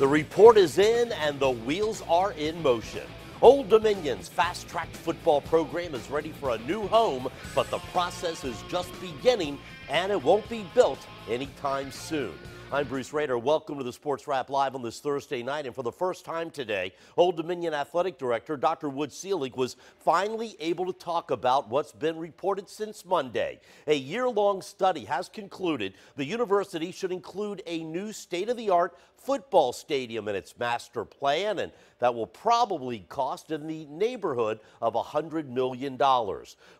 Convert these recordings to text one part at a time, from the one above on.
The report is in and the wheels are in motion. Old Dominion's fast track football program is ready for a new home, but the process is just beginning and it won't be built anytime soon. I'm Bruce Rader. Welcome to the Sports Wrap Live on this Thursday night. And for the first time today, Old Dominion Athletic Director Dr. Wood Selig was finally able to talk about what's been reported since Monday. A year long study has concluded the university should include a new state of the art football stadium in its master plan, and that will probably cost in the neighborhood of $100 million.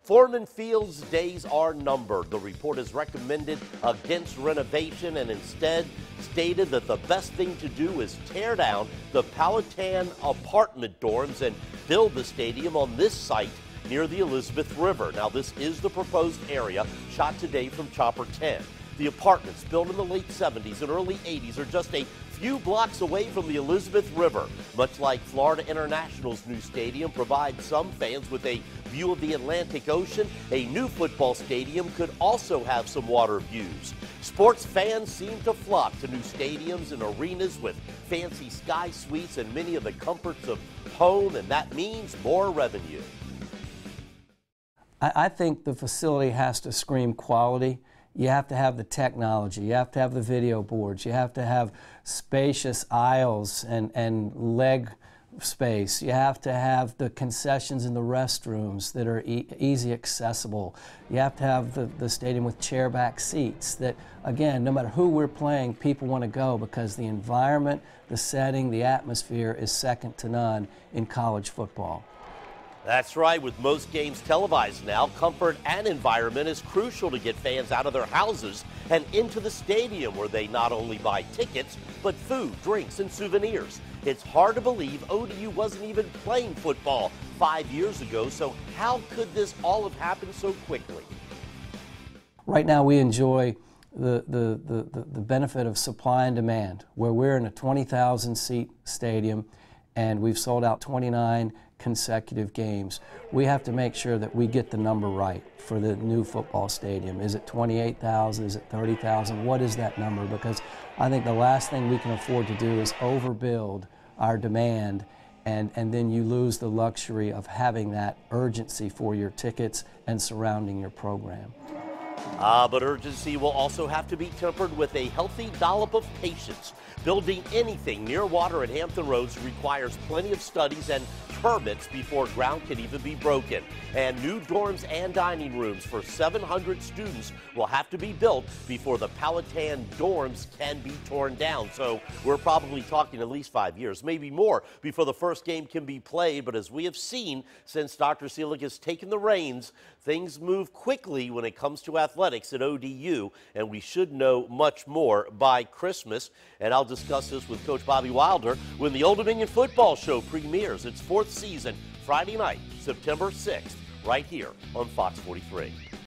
Foreman Field's days are numbered. The report has recommended against renovation and instead stated that the best thing to do is tear down the Powhatan apartment dorms and build the stadium on this site near the Elizabeth River. Now, this is the proposed area shot today from Chopper 10. The apartments built in the late 70s and early 80s are just a few blocks away from the Elizabeth River. Much like Florida International's new stadium provides some fans with a view of the Atlantic Ocean, a new football stadium could also have some water views. Sports fans seem to flock to new stadiums and arenas with fancy sky suites and many of the comforts of home, and that means more revenue. I, think the facility has to scream quality you have to have the technology, you have to have the video boards, you have to have spacious aisles and, and leg space. You have to have the concessions in the restrooms that are e easy accessible. You have to have the, the stadium with chairback seats that, again, no matter who we're playing, people want to go because the environment, the setting, the atmosphere is second to none in college football. That's right, with most games televised now, comfort and environment is crucial to get fans out of their houses and into the stadium where they not only buy tickets, but food, drinks, and souvenirs. It's hard to believe ODU wasn't even playing football five years ago, so how could this all have happened so quickly? Right now, we enjoy the, the, the, the benefit of supply and demand, where we're in a 20,000 seat stadium and we've sold out 29 consecutive games. We have to make sure that we get the number right for the new football stadium. Is it 28,000? Is it 30,000? What is that number? Because I think the last thing we can afford to do is overbuild our demand and, and then you lose the luxury of having that urgency for your tickets and surrounding your program. Ah, but urgency will also have to be tempered with a healthy dollop of patience. Building anything near water at Hampton Roads requires plenty of studies and permits before ground can even be broken. And new dorms and dining rooms for 700 students will have to be built before the Powhatan dorms can be torn down. So we're probably talking at least five years, maybe more, before the first game can be played. But as we have seen since Dr. Selig has taken the reins, things move quickly when it comes to athletics at ODU, and we should know much more by Christmas. And I'll discuss this with Coach Bobby Wilder when the Old Dominion Football Show premieres its fourth season Friday night, September 6th, right here on Fox 43.